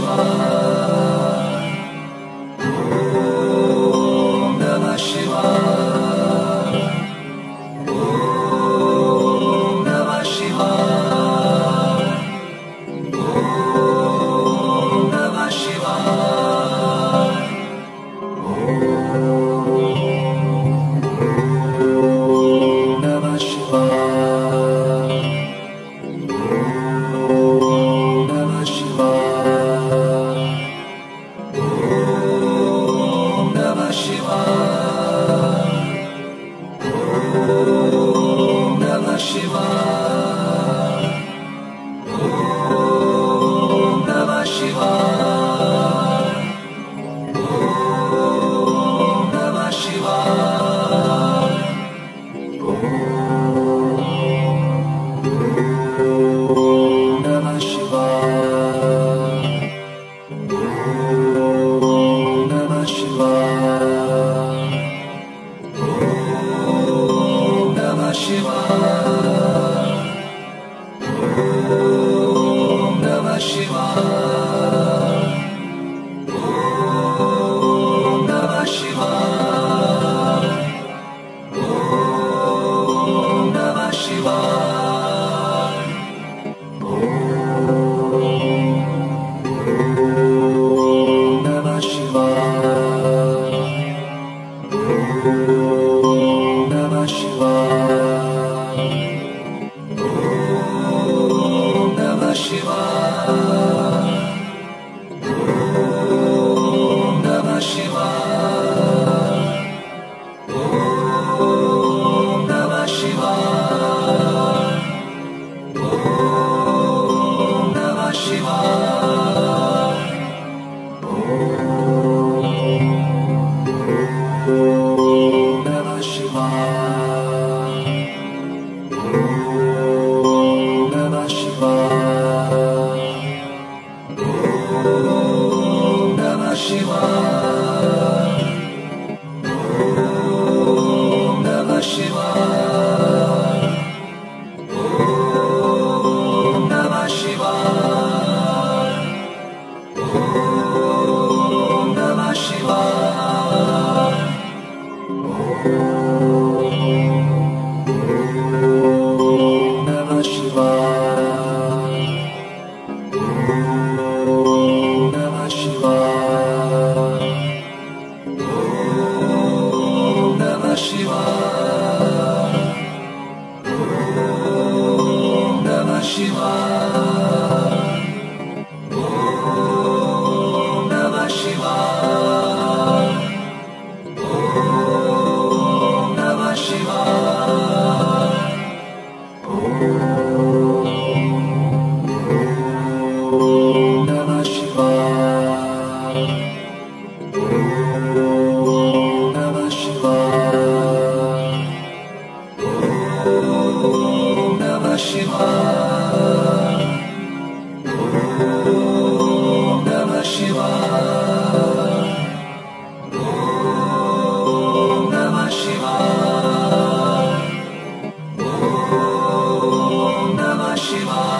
Shiva. Shiva.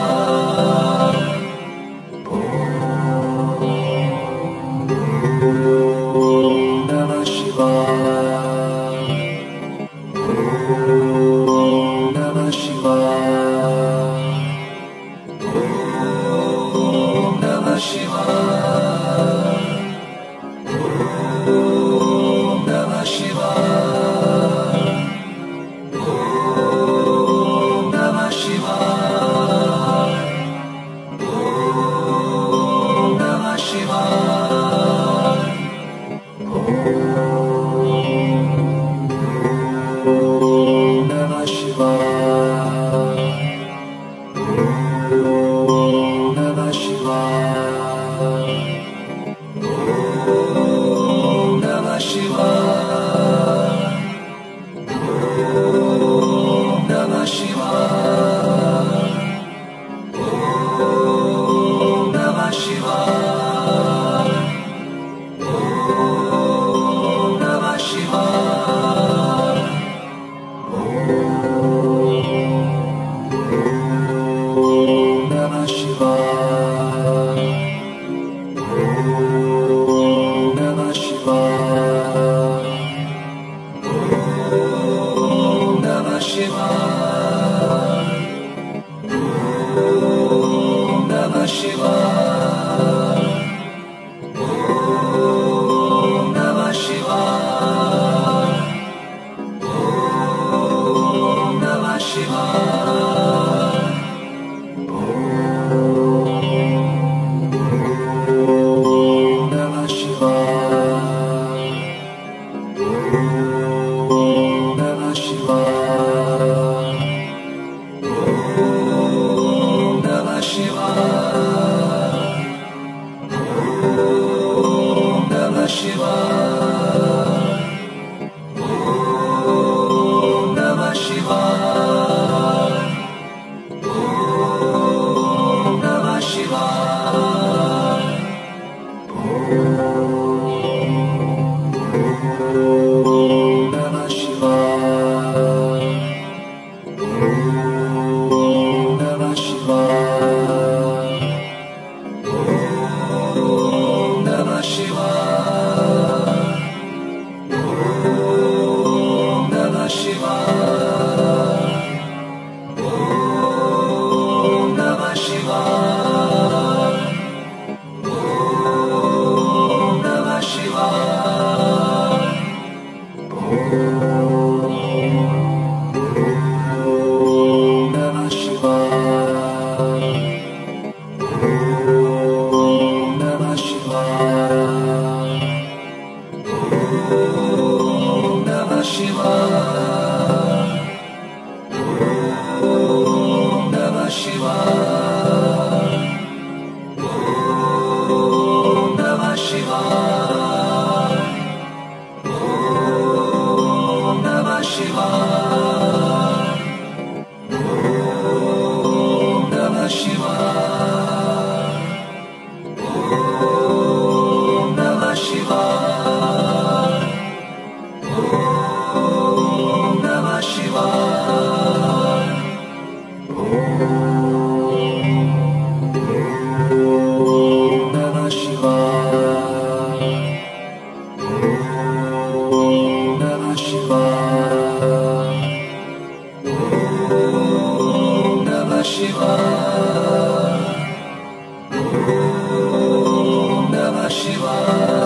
Namah